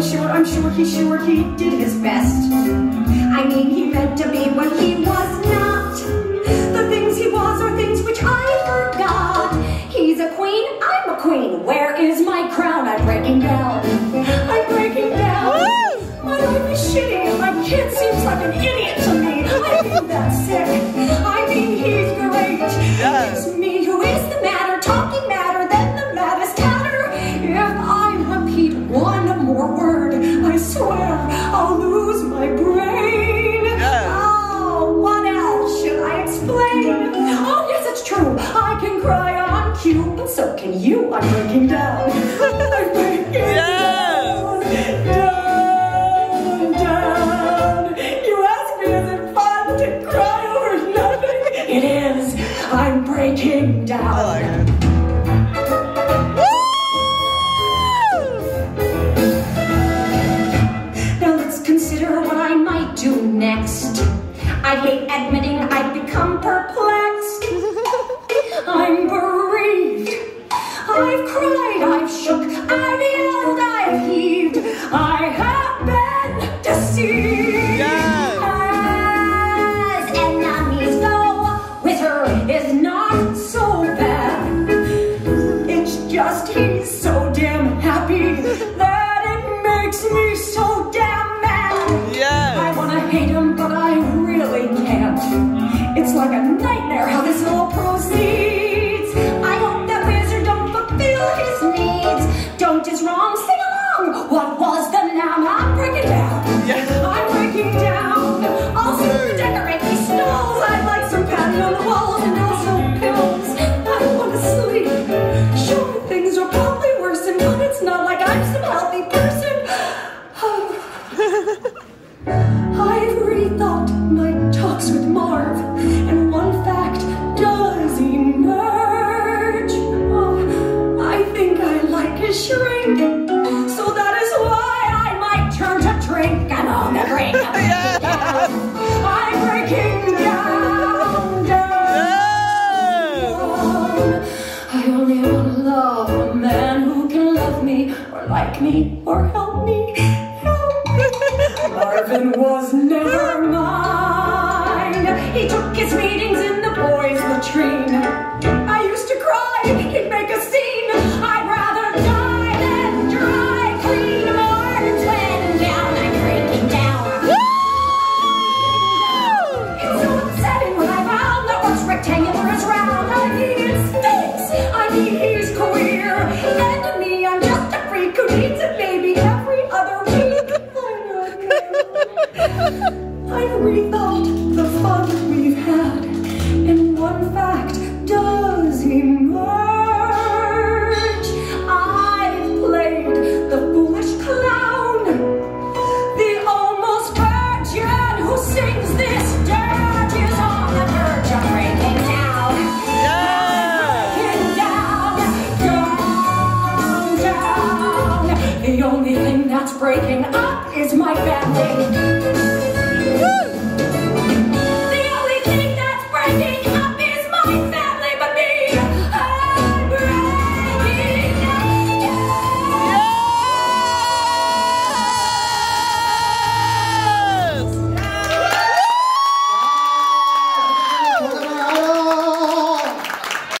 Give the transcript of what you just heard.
Oh, sure, I'm sure he sure he did his best. I mean, he meant to be what he was not. The things he was are things which I forgot. He's a queen, I'm a queen. Where is my crown? I'm breaking down. Cue, and so can you. I'm breaking down. I'm breaking down. Down, down. You ask me, is it fun to cry over nothing? It is. I'm breaking down. I like it. Now let's consider what I might do next. I hate admitting so damn happy that it makes me so damn mad. I wanna hate him, but I really can't. It's like a nightmare how this all proceeds. I hope that wizard don't fulfill his needs. Don't is wrong, sing along. What was the noun? I'm breaking down. Yes. I've rethought my talks with Marv, and one fact does emerge. Oh, I think I like his shrink, so that is why I might turn to drink and on the drink. I'm breaking down, down. Yes. I only want to love a man who can love me or like me or help me. Help was never mine. He took his meetings in the boys' latrine. The only thing that's breaking up is my family. Woo!